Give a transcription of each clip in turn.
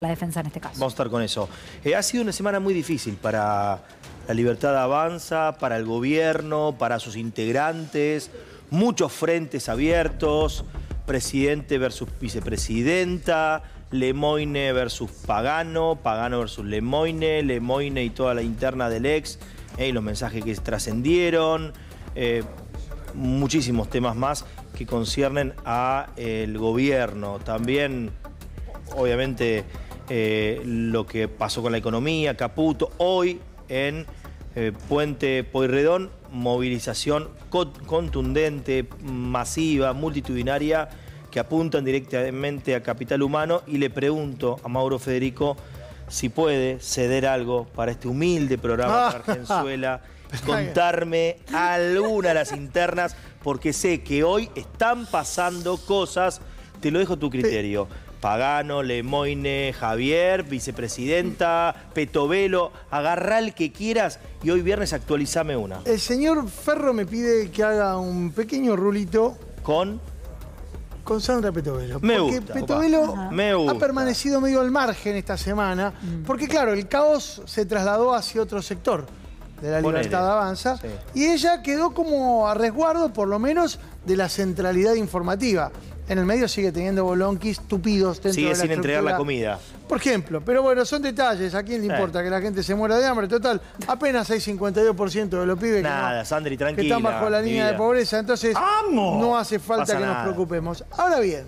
la defensa en este caso. Vamos a estar con eso. Eh, ha sido una semana muy difícil para la Libertad Avanza, para el gobierno, para sus integrantes, muchos frentes abiertos, presidente versus vicepresidenta, Lemoine versus Pagano, Pagano versus Lemoine, Lemoine y toda la interna del ex, eh, y los mensajes que trascendieron, eh, muchísimos temas más que conciernen al gobierno. También, obviamente, eh, lo que pasó con la economía, Caputo, hoy en eh, Puente Poirredón, movilización contundente, masiva, multitudinaria, que apuntan directamente a Capital Humano. Y le pregunto a Mauro Federico si puede ceder algo para este humilde programa de Argenzuela, contarme alguna de las internas, porque sé que hoy están pasando cosas, te lo dejo a tu criterio. Pagano, Lemoine, Javier, vicepresidenta, Petovelo, agarrá el que quieras y hoy viernes actualizame una. El señor Ferro me pide que haga un pequeño rulito Con con Sandra Petovelo. Me porque gusta, Petovelo papá. Me gusta. ha permanecido medio al margen esta semana, porque claro, el caos se trasladó hacia otro sector de la Ponele. libertad avanza, Sí. y ella quedó como a resguardo, por lo menos, de la centralidad informativa. En el medio sigue teniendo bolonquis tupidos dentro sigue de la sin entregar la comida. Por ejemplo, pero bueno, son detalles. ¿A quién le Eh. importa que la gente se muera de hambre? Total, apenas hay 52% de los pibes que Nada, no- Sandri, que tranquila. están bajo la línea de pobreza. Entonces, no hace falta Pasa que nos preocupemos. Ahora bien,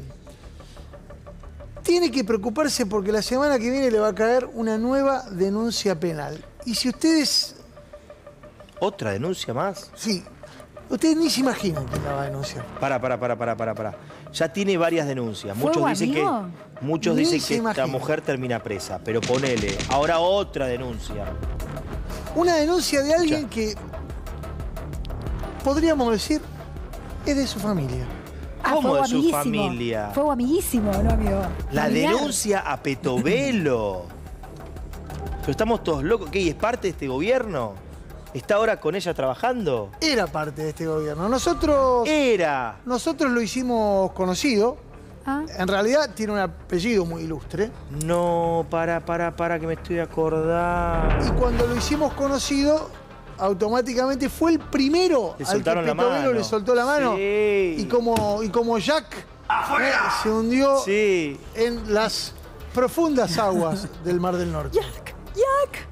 tiene que preocuparse porque la semana que viene le va a caer una nueva denuncia penal. Y si ustedes, ¿Otra denuncia más? sí, ustedes ni se imaginan quién la va a denunciar. Para, para, para, para, para, para. Ya tiene varias denuncias. ¿Fuego Muchos dicen amigo? que muchos Ni dicen que esta imagina. mujer termina presa, pero ponele. Ahora otra denuncia. Una denuncia de alguien que, podríamos decir, es de su familia. Ah, ¿Cómo de su amiguísimo. familia? Fuego amiguísimo, ¿no, amigo? La Familiar. denuncia a Petovelo. Pero estamos todos locos. ¿Qué? ¿Y es parte de este gobierno? ¿Está ahora con ella trabajando? Era parte de este gobierno. Nosotros, Era. nosotros lo hicimos conocido. Ah, En realidad tiene un apellido muy ilustre. No, para, para, para, que me estoy acordando. Y cuando lo hicimos conocido, automáticamente fue el primero Le al que soltaron la mano. le soltó la mano. Sí. Y como, y como Jack eh, se hundió Sí. en las profundas aguas del Mar del Norte. Jack.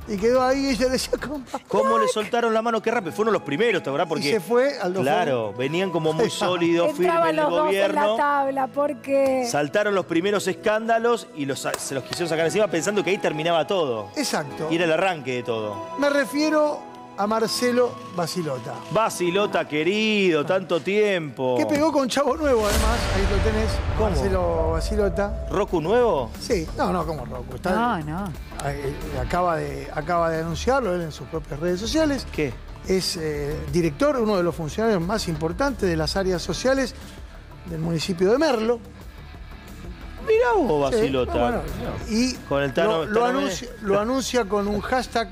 Y quedó ahí y ella decía, compa. ¿Cómo le soltaron la mano? Qué rápido. Fueron los primeros, ¿te acordás? Porque, Y se fue al Claro, venían como muy sólidos, firmes Entraban en el los dos en gobierno. la tabla porque... Saltaron los primeros escándalos y los, se los quisieron sacar encima pensando que ahí terminaba todo. Exacto. Y era el arranque de todo. Me refiero a Marcelo Basilota. Basilota, querido, tanto tiempo. Que pegó con Chavo Nuevo, además. Ahí lo tenés. ¿Cómo? Marcelo Basilota. ¿Roku nuevo? Sí, no, no, como Rocco. Está, No, no. eh, acaba, de, acaba de anunciarlo él en sus propias redes sociales. ¿Qué? Es eh, director, uno de los funcionarios más importantes de las áreas sociales del municipio de Merlo. Mirá vos, Sí, Basilota. bueno, y Con el Tano- lo, lo Tano anuncia, lo anuncia con un hashtag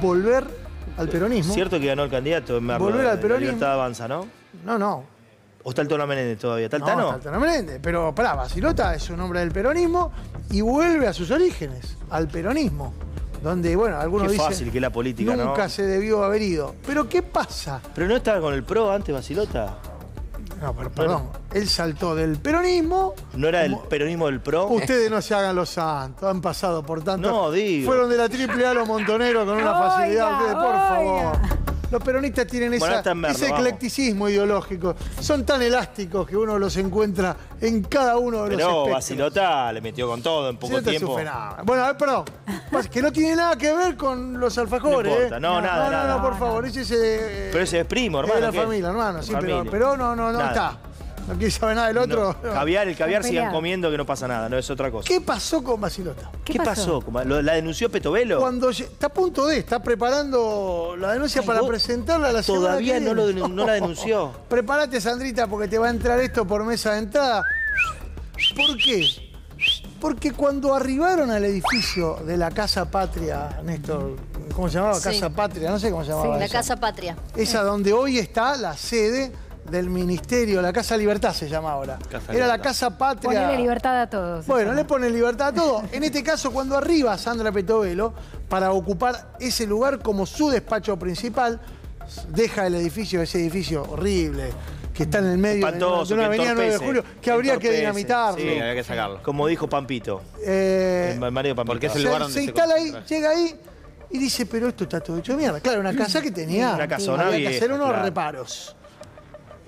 volver al peronismo. Cierto que ganó el candidato en Merlo. Volver al peronismo. Libertad Avanza, ¿no? No, no. ¿O está el Tono Menéndez todavía? ¿Está el No, Tano? está el Tano Menéndez. Pero pará, Basilota es un hombre del peronismo y vuelve a sus orígenes, al peronismo. Donde, bueno, algunos Qué dicen. fácil que la política, ¿no? Nunca se debió haber ido. Pero ¿qué pasa? ¿Pero no estaba con el PRO antes, Basilota? No, pero perdón. Él saltó del peronismo. ¿No era el como- peronismo del PRO? Ustedes no se hagan los santos, han pasado por tanto. No, digo. Fueron de la triple A los montoneros con una Oiga, facilidad. Ustedes, por oiga. Los peronistas tienen esa- Merlo, ese vamos. eclecticismo ideológico. Son tan elásticos que uno los encuentra en cada uno de los Pero espectros. Basilota le metió con todo en poco Basilota es tiempo. Bueno, a ver, perdón. Que no tiene nada que ver con los alfajores. No importa, ¿eh? no, nada, No, no, nada. no, por favor. Ese es, eh, Pero ese es primo, es hermano. de la ¿qué? familia, hermano. Sí, pero, no, no, no Nada. está. No quiere saber nada del otro. No, caviar, el caviar sigan comiendo que no pasa nada, no es otra cosa. ¿Qué pasó con Basilota? ¿Qué ¿Qué pasó? ¿La denunció Petovelo? Cuando está a punto de, está preparando la denuncia Ay, para presentarla a la semana Todavía no, lo viene. denun- no la denunció. Prepárate, Sandrita, porque te va a entrar esto por mesa de entrada. ¿Por qué? Porque cuando arribaron al edificio de la Casa Patria, Néstor, ¿cómo se llamaba? Sí. Casa Patria, no sé cómo se llamaba. La esa. Casa Patria. Esa donde hoy está la sede del ministerio, la Casa Libertad se llama ahora. Casa Era la. Casa Patria. Ponele libertad a todos. Bueno, le pone libertad a todo. En este caso, cuando arriba Sandra Petovelo, para ocupar ese lugar como su despacho principal, deja el edificio, ese edificio horrible, que está en el medio de una- de Espantoso, una que avenida 9 de entorpece, julio, que habría que entorpece. dinamitarlo. Sí, había que sacarlo. Como dijo Pampito. Eh, El de Pampito. Porque es el se, lugar donde se se instala ahí, llega ahí y dice, pero esto está todo hecho mierda. Claro, una casa que tenía. Una casona había que vieja, hacer unos claro. reparos.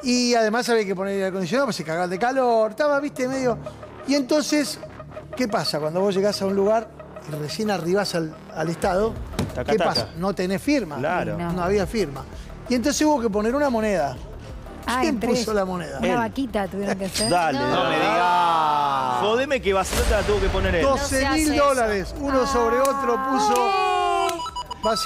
Y además había que poner aire acondicionado, pues se cagaba de calor, estaba, viste, medio. Y entonces, ¿qué pasa? Cuando vos llegás a un lugar y recién arribás al, al Estado, Taca, ¿qué taca. pasa? No tenés firma. Claro. No. No. había firma. Y entonces hubo que poner una moneda. Ah, ¿Quién puso la moneda? Una Él. vaquita tuvieron que hacer. Dale, No. me digas. Jodeme que Basilota la tuvo que poner él. No 12 se mil dólares, uno sobre otro puso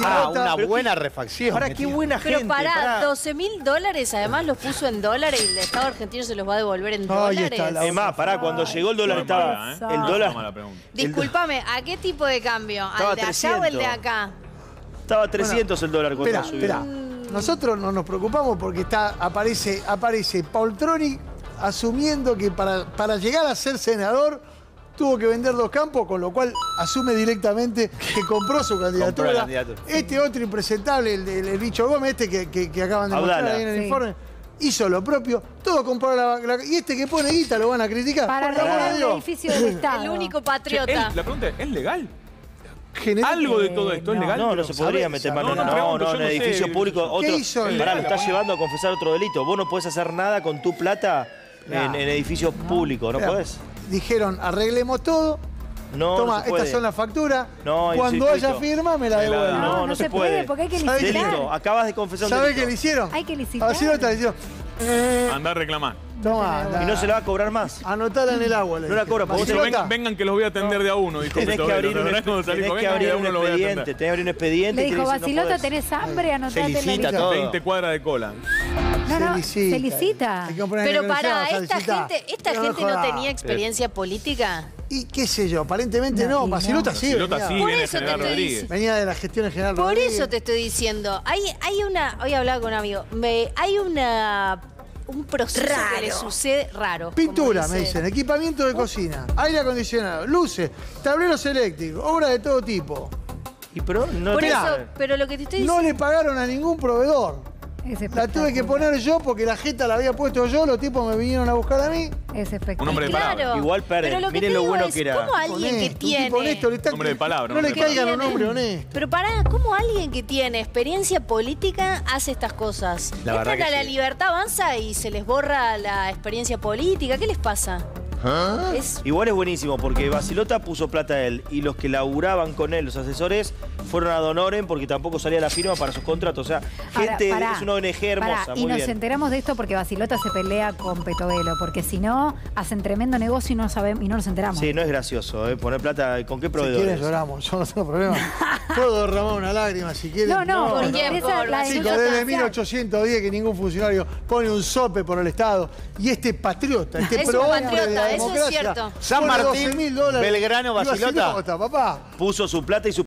Ah, una pero buena refacción. Ahora, qué buena Pero gente. pará, pará. 12 mil dólares, además los puso en dólares y el Estado argentino se los va a devolver en dólares. está la- Es más, pará, cuando llegó el dólar estaba. mala, ¿eh? El dólar. Disculpame, ¿a qué tipo de cambio? Estaba ¿Al de allá o el de 300. acá? estaba 300 el dólar cuando Espera, subió. espera. Nosotros no nos preocupamos porque está, aparece, aparece Paul Troni asumiendo que para, para llegar a ser senador tuvo que vender dos campos, con lo cual asume directamente que compró su candidatura. Este otro impresentable, el, bicho Gómez, este que, que- que acaban de mostrar Abdala. ahí en el Sí. informe, hizo lo propio. Todo compró la, la- Y este que pone guita lo van a criticar. Para arreglar el edificio del Estado. El único Che, patriota. ¿es- la pregunta es, ¿es legal? ¿Algo de todo esto es no. legal? No, no se podría ¿sabes? meter No, mano. no, No, no, yo en no sé. edificios públicos. ¿Qué Otro, hizo él? Pará, lo estás llevando a confesar otro delito. Vos no podés hacer nada con tu plata en, en edificios públicos, ¿no podés? Dijeron, arreglemos todo. No, Toma, no se puede. estas son las facturas. No, hay Cuando circuito. haya firma, me la Me la devuelven. da. No, No, no, no se, se puede, puede. porque hay que ¿Sabes qué? licitar. Delito. Acabas de confesar un ¿Sabes delito. qué le hicieron? Hay que licitar. Así no está diciendo. Andá a reclamar. Toma, Y no se la va a cobrar más. Anotala en el agua. le No la cobra, porque vos ven- vengan que los voy a atender de a uno, dijo Tenés que abrir un, ¿Te acordás cuando salió tenés con que vengan, abrir de a un uno lo voy a expediente. atender? Tenés que abrir un expediente. Le y dijo, dicen, no Basilota, podés. tenés hambre, anotate en la licita lista. todo. 20 cuadras de cola. No, no, Se se licita. licita. Hay que poner Pero acondicionado, esta gente, esta Pero gente no tenía experiencia política. Y qué sé yo, aparentemente No, no. y Basilota no. sí. Basilota venía, sí, Por viene eso te General estoy Rodríguez. diciendo. venía de la gestión en general. Por Rodríguez. eso te estoy diciendo. Hay, hay una. Hoy hablaba con un amigo. Me, hay una. Un proceso que le sucede raro. Pintura, me dice. dicen, equipamiento de cocina, aire acondicionado, luces, tableros eléctricos, obras de todo tipo. Y pero no Por te- eso, pero lo que te estoy No diciendo. le pagaron a ningún proveedor. Es La tuve que poner yo porque la jeta la había puesto yo, los tipos me vinieron a buscar a mí. Es espectacular. Un hombre de palabra. Claro. Igual perden. Pero lo que Miren lo bueno es, que era. ¿Cómo alguien que un tiene. tipo honesto, le está- Hombre de palabra, No le caigan un hombre honesto. Pero pará, ¿cómo alguien que tiene experiencia política hace estas cosas? La verdad Entran que a la sí. libertad avanza y se les borra la experiencia política. ¿Qué les pasa? ¿Ah? Es Igual es buenísimo porque Basilota puso plata a él y los que laburaban con él, los asesores, fueron a Donoren porque tampoco salía la firma para sus contratos. O sea, Ahora, gente, pará, es una ONG hermosa, pará, y muy nos bien. enteramos de esto porque Basilota se pelea con Petovelo, porque si no, hacen tremendo negocio y no sabemos y no nos enteramos. Sí, no es gracioso, ¿eh? Poner plata, ¿con qué Si proveedores? quieren lloramos, yo no tengo problema. Puedo derramar una lágrima si quieren. No, no, ¿Por quién? esa Por la. Chicos, denuncia desde social. 1810 que ningún funcionario pone un sope por el Estado. Y este patriota, este Es un prohombre de la patriota, eso es democracia, cierto. San Martín, 12.000 dólares. Belgrano, Basilota. papá. Puso su plata y su